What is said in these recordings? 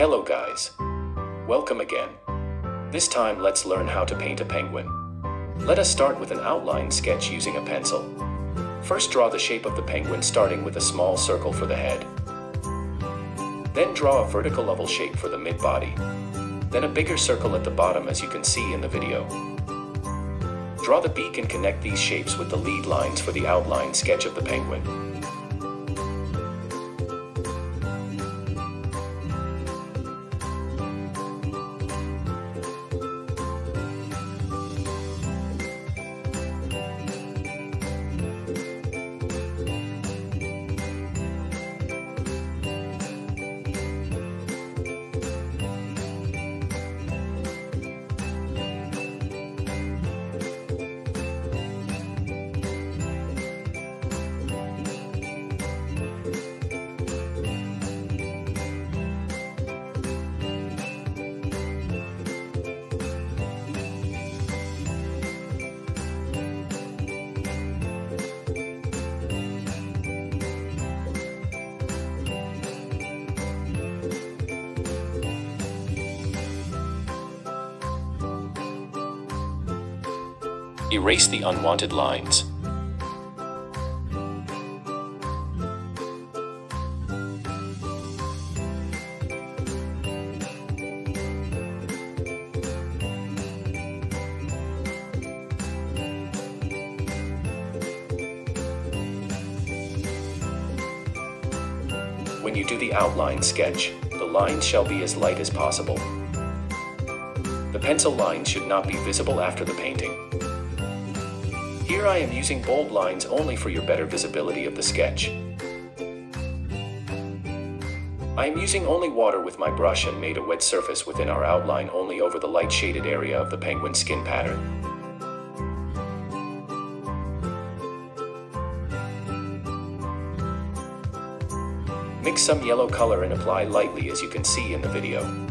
Hello guys. Welcome again. This time let's learn how to paint a penguin. Let us start with an outline sketch using a pencil. First draw the shape of the penguin starting with a small circle for the head. Then draw a vertical oval shape for the mid-body. Then a bigger circle at the bottom as you can see in the video. Draw the beak and connect these shapes with the lead lines for the outline sketch of the penguin. Erase the unwanted lines. When you do the outline sketch, the lines shall be as light as possible. The pencil lines should not be visible after the painting. Here I am using bold lines only for your better visibility of the sketch. I am using only water with my brush and made a wet surface within our outline only over the light shaded area of the penguin skin pattern. Mix some yellow color and apply lightly as you can see in the video.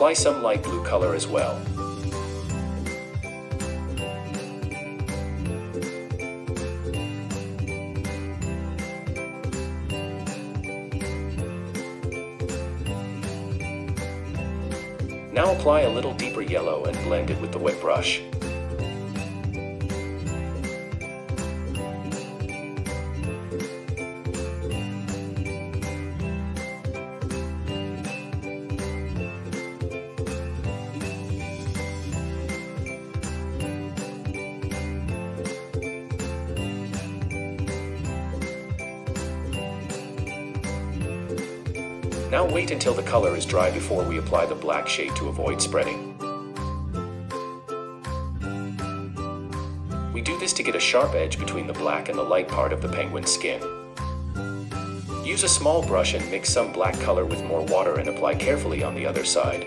Apply some light blue color as well. Now apply a little deeper yellow and blend it with the wet brush. Now wait until the color is dry before we apply the black shade to avoid spreading. We do this to get a sharp edge between the black and the light part of the penguin's skin. Use a small brush and mix some black color with more water and apply carefully on the other side.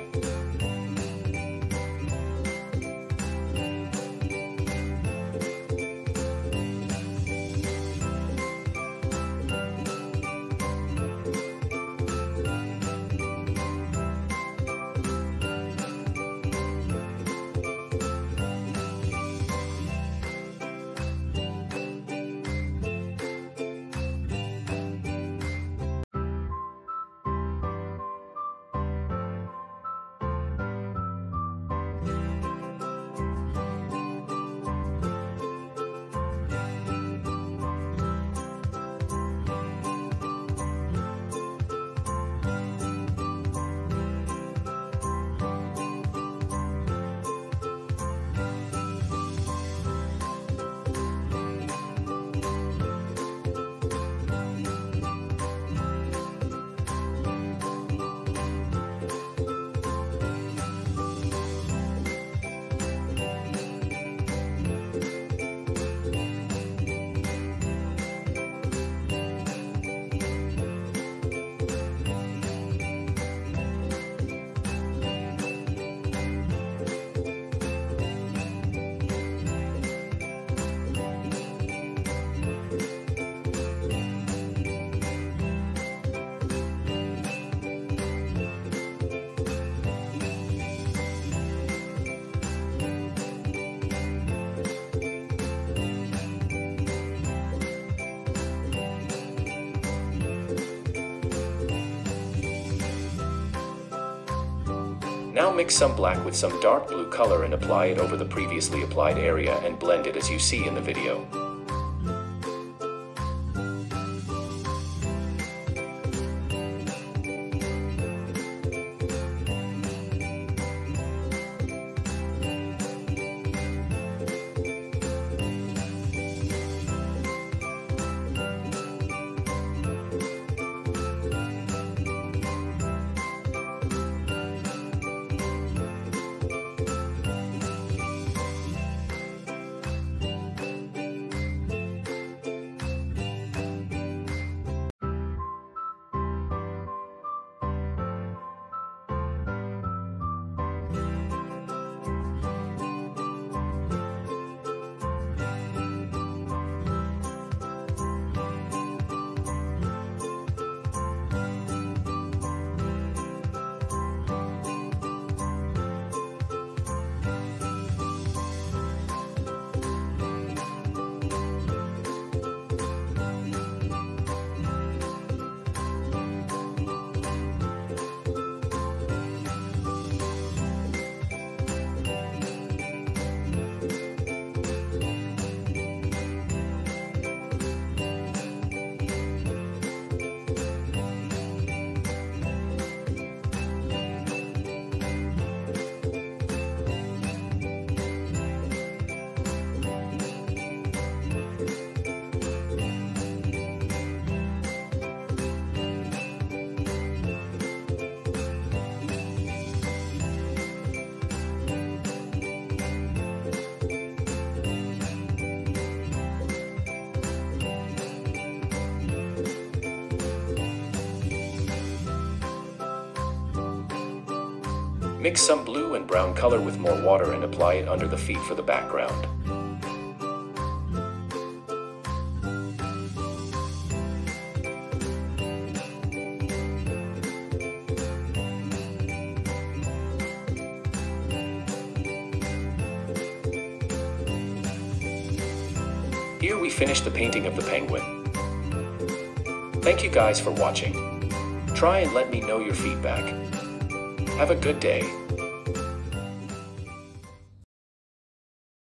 Now mix some black with some dark blue color and apply it over the previously applied area and blend it as you see in the video. Mix some blue and brown color with more water and apply it under the feet for the background. Here we finish the painting of the penguin. Thank you guys for watching. Try and let me know your feedback. Have a good day.